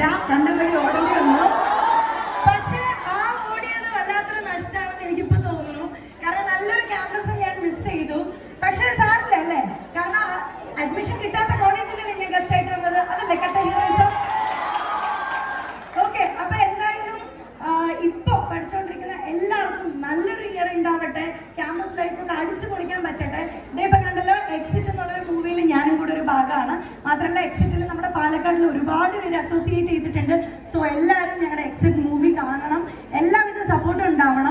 പറ്റിയില്ല കണ്ടം വഴി ഓടേണ്ടി വന്നു. പക്ഷേ ആ ഓടിയത് വല്ലാത്തൊരു നഷ്ടമാണെന്ന് എനിക്കിപ്പോ തോന്നുന്നു. കാരണം നല്ലൊരു ക്യാമ്പസ് ഞാൻ മിസ് ചെയ്തു. പക്ഷേ സാറില്ല അല്ലേ? കാരണം അഡ്മിഷൻ കിട്ടാത്ത കോളേജിലാണ് ഞാൻ ഗസ്റ്റ് ആയിട്ട് വന്നത്. അതല്ലേ കട്ട ഹീറോയിസം ഓക്കെ അപ്പൊ എന്തായാലും ഇപ്പൊ പഠിച്ചുകൊണ്ടിരിക്കുന്ന എല്ലാവർക്കും നല്ലൊരു ഇയർ ഉണ്ടാവട്ടെ. ക്യാമ്പസ് ലൈഫ് ഒക്കെ അടിച്ചു പൊളിക്കാൻ പറ്റട്ടെ. ഇപ്പൊ കണ്ടല്ലോ എക്സിറ്റ് എന്നുള്ള ഒരു മൂവിയിൽ ഞാനും കൂടെ ഒരു ഭാഗമാണ്. മാത്രമല്ല എക്സിറ്റിൽ പാലക്കാടിൽ ഒരുപാട് പേര് അസോസിയേറ്റ് ചെയ്തിട്ടുണ്ട്. സോ എല്ലാവരും ഞങ്ങളുടെ എക്സിറ്റ് മൂവി കാണണം. എല്ലാവിധ സപ്പോർട്ടും ഉണ്ടാവണം.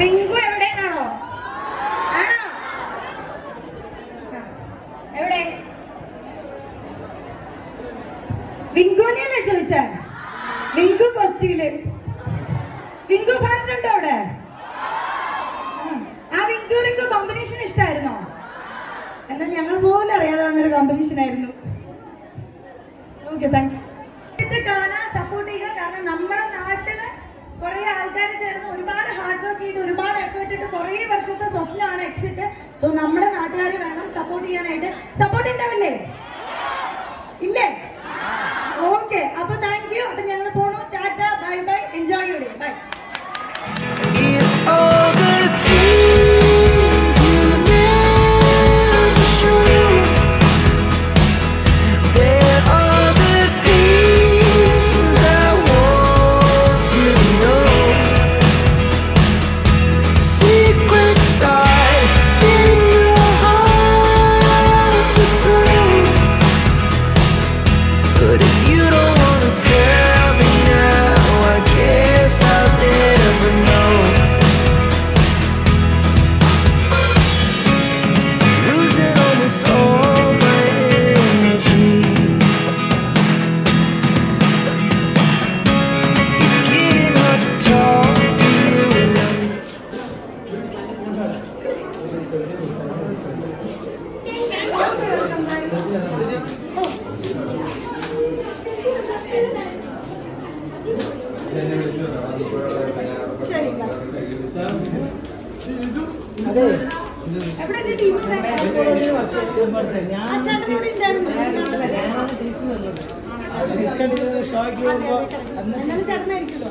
റിങ്കു എവിടെയാണോ ആണോ? എവിടെ? വിങ്കുനെയല്ലേ ചോദിച്ചേ? വിങ്കു കൊച്ചിയിൽ. വിങ്കു ഫാൻസ് ഉണ്ടോ അവിടെ? ആ വിങ്കു റിങ്കു കോമ്പിനേഷൻ ഇഷ്ടായിരുന്നോ? എന്നാൽ ഞങ്ങൾ പോലും അറിയാതെ വന്നൊരു കോമ്പിനേഷൻ ആയിരുന്നു. ഓക്കെ താങ്ക് യു കാണാൻ സപ്പോർട്ട് ചെയ്യുക. കാരണം നമ്മുടെ നാട്ടിൽ കുറെ ആൾക്കാർ ചേർന്ന് ഒരുപാട് ഹാർഡ് വർക്ക് ചെയ്ത് ഒരുപാട് എഫേർട്ട് ഇട്ട് കുറെ വർഷത്തെ സ്വപ്നമാണ് എക്സിറ്റ് സോ നമ്മുടെ നാട്ടുകാർ വേണം സപ്പോർട്ട് ചെയ്യാനായിട്ട്. സപ്പോർട്ട് ഉണ്ടാവില്ലേ ഇല്ലേ? ഓക്കെ അപ്പൊ താങ്ക് യു അപ്പൊ ഞങ്ങൾ പോണു. ശരി bye. എവിടെ എന്റെ ടീം ആ ചേട്ടനോട് ഉണ്ടായിരുന്നു ആ ചേട്ടനായിരിക്കുമല്ലോ